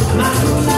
I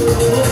Oh,